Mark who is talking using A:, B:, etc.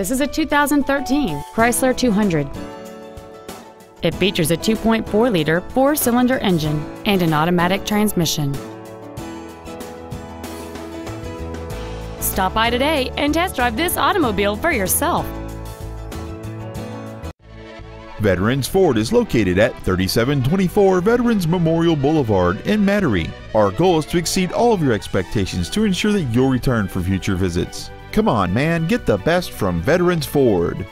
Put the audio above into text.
A: This is a 2013 Chrysler 200. It features a 2.4 liter four cylinder engine and an automatic transmission. Stop by today and test drive this automobile for yourself.
B: Veterans Ford is located at 3724 Veterans Memorial Boulevard in Metairie. Our goal is to exceed all of your expectations to ensure that you'll return for future visits. Come on, man, get the best from Veterans Ford.